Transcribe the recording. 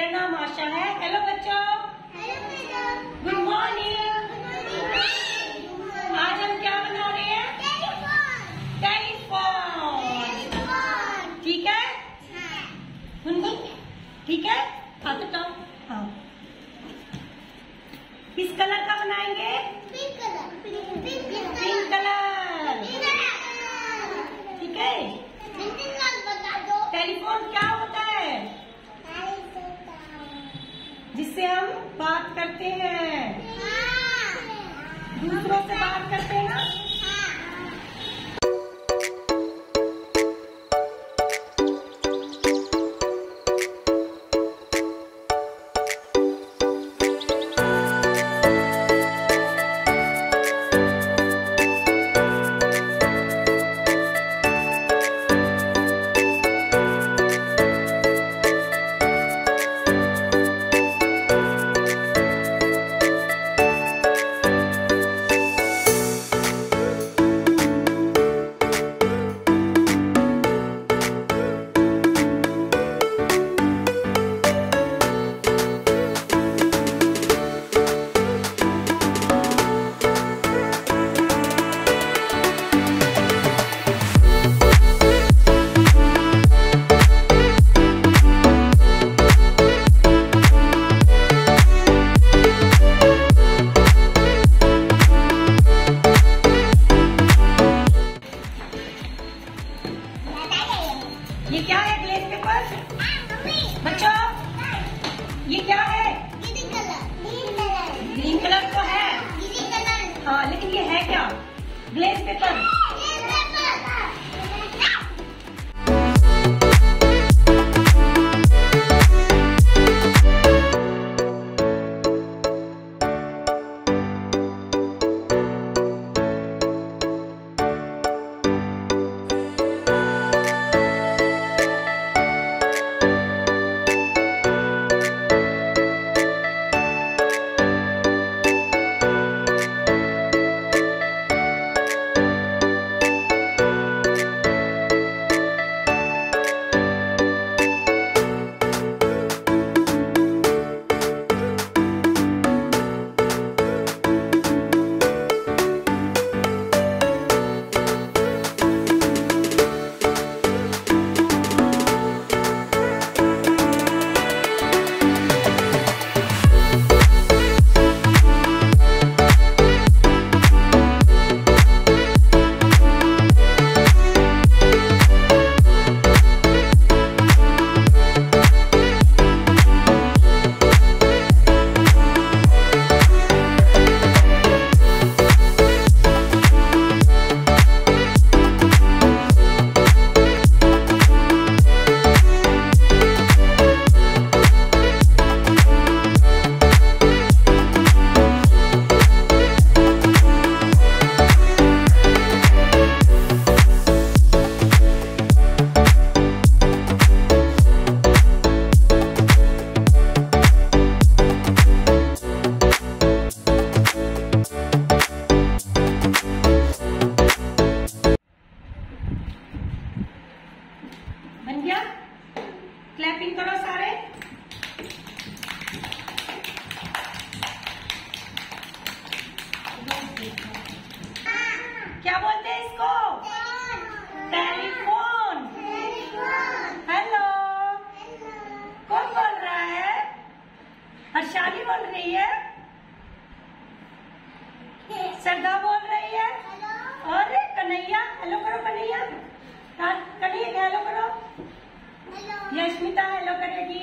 मेरा नाम आशा है। हेलो बच्चों। गुड मॉर्निंग आज हम क्या बना रहे हैं? टेलीफोन ठीक है? गुनगुन ठीक है? हाँ तो तो हाँ। किस कलर का बनाएँगे? Pink colour. ठीक है? टेलीफोन क्या होता है जिससे हम बात करते हैं। दूसरों से बात करते हैं ना? ये क्या है? ग्रीन कलर ग्रीन कलर तो है। ग्रीन कलर हाँ लेकिन ये है क्या? ग्लेस पेपर श्रद्धा बोल रही है। और कन्हैया हेलो करो कन्हैया। हाँ, कन्हैया हेलो करो? यशमिता हेलो करेगी।